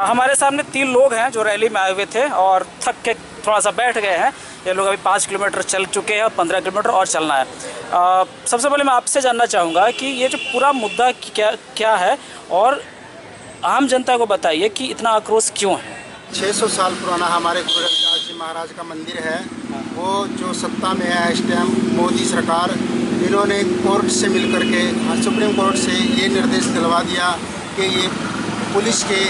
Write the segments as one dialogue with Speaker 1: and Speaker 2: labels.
Speaker 1: हमारे सामने तीन लोग हैं जो रैली में आए हुए थे और थक के थोड़ा सा बैठ गए हैं। ये लोग अभी पाँच किलोमीटर चल चुके हैं और पंद्रह किलोमीटर और चलना है। सबसे पहले मैं आपसे जानना चाहूँगा कि ये जो पूरा मुद्दा क्या क्या है और आम जनता को बताइए कि इतना आक्रोश क्यों है?
Speaker 2: 600 साल पुराना हमारे गुरु रविदास जी महाराज का मंदिर है। वो जो सत्ता में है इस टाइम मोदी सरकार, इन्होंने कोर्ट से मिल करके सुप्रीम कोर्ट से ये निर्देश दिलवा दिया कि ये पुलिस के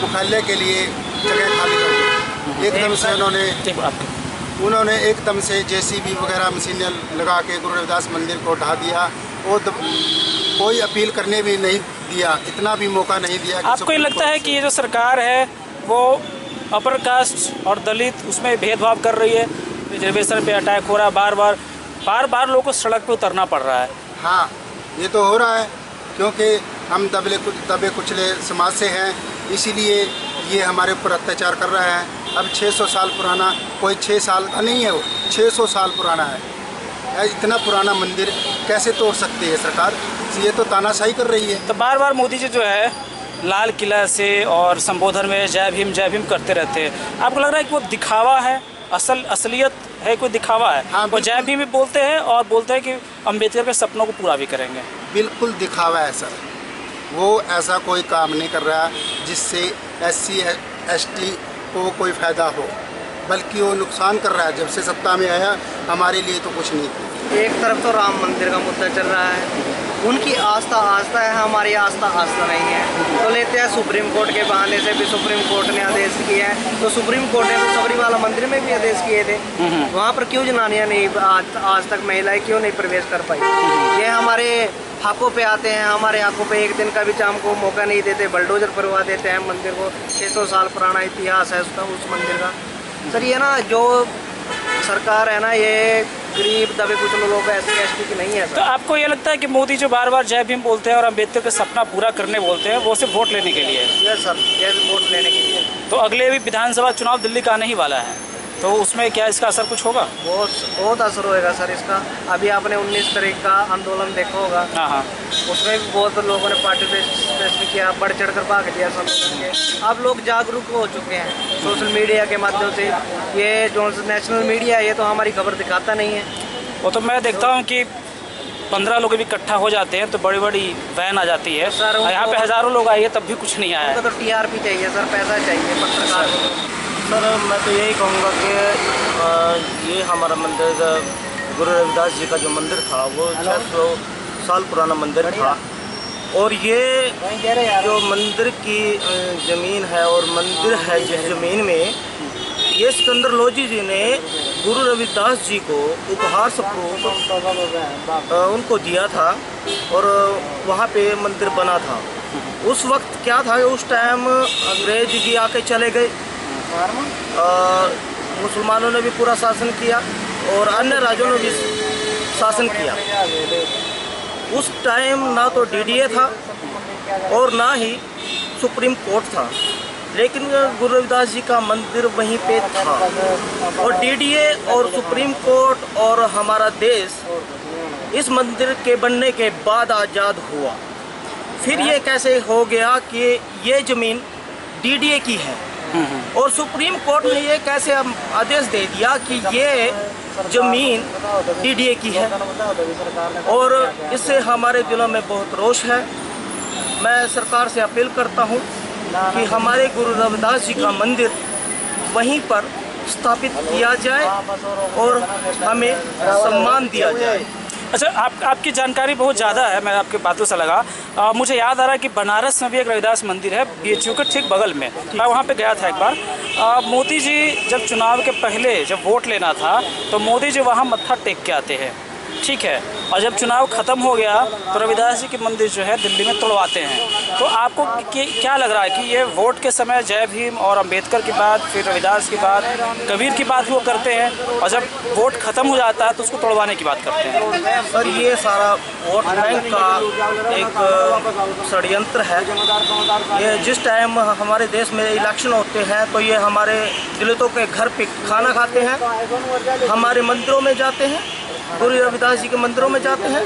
Speaker 2: मुख्यालय के लिए जगह खाली कर दो एकदम से उन्होंने उन्होंने एकदम से जेसीबी वगैरह मशीनें लगा के गुरु रविदास मंदिर को ढा दिया और कोई अपील करने भी नहीं दिया इतना भी मौका नहीं दिया
Speaker 1: आपको ये लगता है कि ये जो सरकार है वो अपर कास्ट और दलित उसमें भेदभाव कर रही है? रिजर्वेशन पे अटैक हो रहा है बार बार बार बार लोगों को सड़क पे उतरना पड़ रहा है।
Speaker 2: हाँ ये तो हो रहा है क्योंकि हम दबले कुछ दबे कुचले समाज से हैं इसीलिए ये हमारे ऊपर अत्याचार कर रहा है। अब 600 साल पुराना कोई 6 साल का नहीं है वो 600 साल पुराना है। है, इतना पुराना मंदिर कैसे तोड़ सकती है सरकार? ये तो तानाशाही कर रही है।
Speaker 1: तो बार बार मोदी जी जो है लाल किला से और संबोधन में जय भीम जय भीम करते रहते हैं। आपको लग रहा है कि वो दिखावा है? असल असलियत है कोई दिखावा है?
Speaker 2: हाँ,
Speaker 1: वो जय भीम भी बोलते हैं और बोलते हैं कि अंबेडकर के सपनों को पूरा भी करेंगे।
Speaker 2: बिल्कुल दिखावा है सर। वो ऐसा कोई काम नहीं कर रहा जिससे एस सी एस टी को कोई फ़ायदा हो बल्कि वो नुकसान कर रहा है। जब से सत्ता में आया हमारे लिए तो कुछ नहीं।
Speaker 3: एक तरफ़ तो राम मंदिर का मुद्दा चल रहा है। उनकी आस्था आस्था है हमारी आस्था आस्था नहीं है। तो लेते हैं सुप्रीम कोर्ट के बहाने से भी सुप्रीम कोर्ट ने आदेश किया है। तो सुप्रीम कोर्ट ने तो सबरीवाला मंदिर में भी आदेश किए थे। वहाँ पर क्यों जनानियाँ नहीं आज, आज तक महिलाएँ क्यों नहीं प्रवेश कर पाई? ये हमारे हकों पे आते हैं हमारे हकों पे एक दिन का भी चाम को मौका नहीं देते बलडोजर करवा देते हैं मंदिर को। 600 साल पुराना इतिहास है उसका उस मंदिर का। सर ये ना जो सरकार है ना ये गरीब दबे कुछ लोग एस सी की नहीं है
Speaker 1: तो आपको ये लगता है कि मोदी जो बार बार जय भीम बोलते हैं और अंबेडकर का सपना पूरा करने बोलते हैं वो सिर्फ़ वोट लेने के लिए है?
Speaker 3: ये सर ये वोट लेने के लिए।
Speaker 1: तो अगले भी विधानसभा चुनाव दिल्ली का आने ही वाला है। तो उसमें क्या इसका असर कुछ होगा?
Speaker 3: बहुत बहुत असर होएगा सर इसका। अभी आपने 19 तारीख का आंदोलन देखा होगा।
Speaker 1: हाँ हाँ।
Speaker 3: उसमें भी बहुत लोगों ने पार्टिसिपेट किया बढ़ चढ़ कर भाग दिया सम्मेलन के। अब लोग जागरूक हो चुके हैं सोशल मीडिया के माध्यम से। ये जो नेशनल मीडिया है ये तो हमारी खबर दिखाता नहीं है।
Speaker 1: वो तो मैं देखता हूँ कि पंद्रह लोग भी इकट्ठा हो जाते हैं तो बड़ी बड़ी वैन आ जाती है।
Speaker 3: सर,
Speaker 1: यहाँ पे हज़ारों लोग आए हैं तब भी कुछ नहीं आया।
Speaker 3: तो टीआरपी चाहिए सर पैसा चाहिए पत्रकार
Speaker 4: सर मैं तो यही कहूँगा कि ये हमारा मंदिर गुरु रविदास जी का जो मंदिर था वो छः सौ साल पुराना मंदिर था। और ये जो मंदिर की ज़मीन है और मंदिर है जिस ज़मीन में ये सिकंदर लोधी जी ने गुरु रविदास जी को उपहार स्वरूप उनको दिया था और वहाँ पे मंदिर बना था। उस वक्त क्या था उस टाइम अंग्रेज़ भी आके चले गए। मुसलमानों ने भी पूरा शासन किया और अन्य राज्यों ने भी शासन किया। उस टाइम ना तो डीडीए था और ना ही सुप्रीम कोर्ट था, लेकिन गुरु रविदास जी का मंदिर वहीं पे था। और डीडीए और सुप्रीम कोर्ट और हमारा देश इस मंदिर के बनने के बाद आज़ाद हुआ। फिर ये कैसे हो गया कि ये ज़मीन डीडीए की है? और सुप्रीम कोर्ट ने ये कैसे आदेश दे दिया कि ये ज़मीन डीडीए की है? और इससे हमारे दिलों में बहुत रोष है। मैं सरकार से अपील करता हूँ कि हमारे गुरु रविदास जी का मंदिर वहीं पर स्थापित किया जाए और हमें सम्मान दिया जाए।
Speaker 1: अच्छा आप आपकी जानकारी बहुत ज़्यादा है मैं आपकी बातों से लगा। आ, मुझे याद आ रहा है कि बनारस में भी एक रविदास मंदिर है बी एच के ठीक बगल में। मैं वहाँ पे गया था एक बार। आ, मोदी जी जब चुनाव के पहले जब वोट लेना था तो मोदी जी वहाँ मत्था टेक के आते हैं। ठीक है। और जब चुनाव ख़त्म हो गया तो रविदास जी के मंदिर जो है दिल्ली में तोड़वाते हैं। तो आपको क्या लग रहा है कि ये वोट के समय जय भीम और अंबेडकर की बात, फिर रविदास की बात, कबीर की बात वो करते हैं और जब वोट ख़त्म हो जाता है तो उसको तोड़वाने की बात करते हैं।
Speaker 4: सर, ये सारा वोट बैंक का एक षडयंत्र है। ये जिस टाइम हमारे देश में इलेक्शन होते हैं तो ये हमारे दलितों के घर पे खाना खाते हैं, हमारे मंदिरों में जाते हैं गुरु रविदास जी के मंदिरों में जाते हैं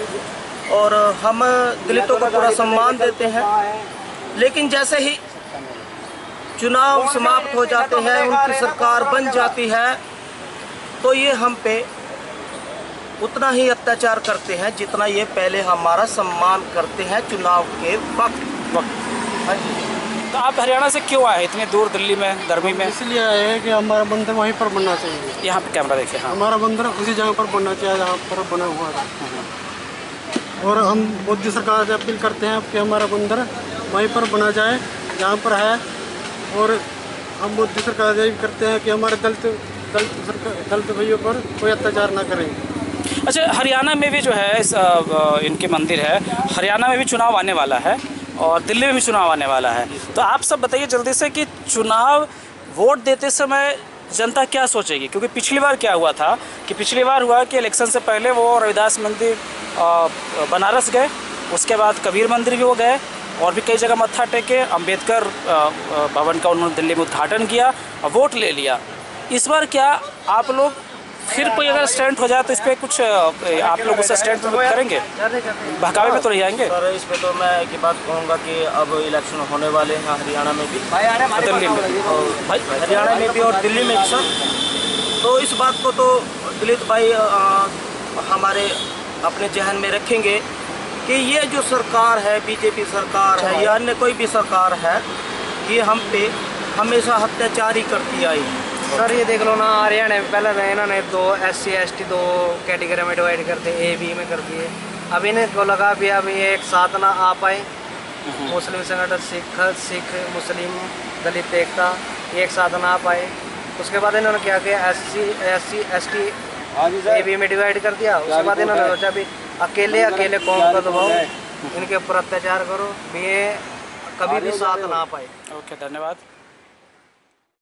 Speaker 4: और हम दलितों को पूरा सम्मान देते हैं। लेकिन जैसे ही चुनाव समाप्त हो जाते हैं, उनकी सरकार बन जाती है तो ये हम पे उतना ही अत्याचार करते हैं जितना ये पहले हमारा सम्मान करते हैं चुनाव के वक्त।
Speaker 1: वक्त।
Speaker 4: हाँ जी।
Speaker 1: तो आप हरियाणा से क्यों आए? इतने दूर दिल्ली में गर्मी में?
Speaker 5: इसलिए आए हैं कि हमारा मंदिर वहीं पर बनना चाहिए।
Speaker 1: यहाँ पे कैमरा देखिए हाँ।
Speaker 5: हमारा मंदिर उसी जगह पर बनना चाहिए जहाँ पर बना हुआ था और हम मोदी सरकार से अपील करते हैं कि हमारा मंदिर वहीं पर बना जाए जहाँ पर है। और हम मोदी सरकार से करते हैं कि हमारे दलित दलित सरकार दलित भाइयों पर कोई अत्याचार ना करें।
Speaker 1: अच्छा हरियाणा में भी जो है इस, इनके मंदिर है। हरियाणा में भी चुनाव आने वाला है। और दिल्ली में भी चुनाव आने वाला है। तो आप सब बताइए जल्दी से कि चुनाव वोट देते समय जनता क्या सोचेगी? क्योंकि पिछली बार क्या हुआ था कि पिछली बार हुआ कि इलेक्शन से पहले वो रविदास मंदिर बनारस गए, उसके बाद कबीर मंदिर भी वो गए और भी कई जगह मत्था टेके अंबेडकर भवन का उन्होंने दिल्ली में उद्घाटन किया और वोट ले लिया। इस बार क्या आप लोग फिर कोई अगर स्टैंड हो जाए तो इस पर कुछ आप लोग उससे स्टैंड करेंगे? बहकावे में तो नहीं जाएँगे
Speaker 4: सर इस पर तो मैं एक बात कहूँगा कि अब इलेक्शन होने वाले हैं हरियाणा में भी।
Speaker 1: दिल्ली में।
Speaker 4: भाई। हरियाणा में भी और दिल्ली में भी सर। तो इस बात को तो दिलीप भाई हमारे अपने जहन में रखेंगे कि ये जो सरकार है बीजेपी सरकार है या अन्य कोई भी सरकार है ये हम पे हमेशा अत्याचार करती आई है।
Speaker 3: सर ये देख लो ना हरियाणा में पहले तो इन्होंने दो एस सी एस टी दो कैटेगरी में डिवाइड करते ए बी में कर दिए। अब इनको लगा भी अब ये एक साथ ना आ पाए। मुस्लिम संगठन सिख सिख मुस्लिम दलित एकता एक साथ ना आ पाए। उसके बाद इन्होंने क्या किया? S C S C S T A B में डिवाइड कर दिया। उसके बाद इन्होंने सोचा भी अकेले अकेले कौन को दबाओ। इनके ऊपर अत्याचार करो। भी ये कभी भी साथ ना पाए।
Speaker 1: ओके धन्यवाद।